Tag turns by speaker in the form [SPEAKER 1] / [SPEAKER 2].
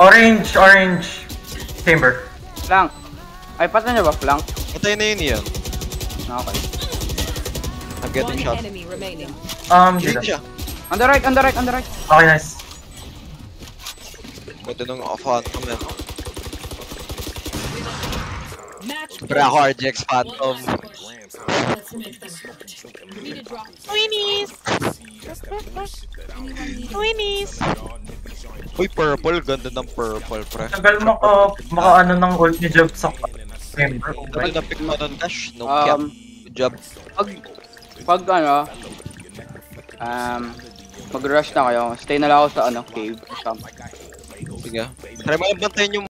[SPEAKER 1] Orange, orange. Chamber.
[SPEAKER 2] Flank. Ay, patay niya ba flank?
[SPEAKER 3] Patay na yun yan.
[SPEAKER 2] Okay.
[SPEAKER 3] I'm getting
[SPEAKER 4] One
[SPEAKER 3] shot.
[SPEAKER 4] enemy remaining.
[SPEAKER 1] Um, dito.
[SPEAKER 3] siya.
[SPEAKER 2] On the right, on the right, on the right.
[SPEAKER 1] Okay, nice.
[SPEAKER 3] Pwede nung yan.
[SPEAKER 4] Match
[SPEAKER 3] Pre ako RGX Phantom.
[SPEAKER 4] Let's make
[SPEAKER 3] Uy, purple. Ganda ng purple, pre.
[SPEAKER 1] Tagal mo ko, maka ano ng ult ni Job sa chamber.
[SPEAKER 3] Ganda na pick mo nun, Cash. No cap.
[SPEAKER 2] Um,
[SPEAKER 3] Good job.
[SPEAKER 2] pag, pag ano, um, mag-rush na kayo. Stay na lang ako sa ano, cave.
[SPEAKER 3] Sige. Try mo bantayan yung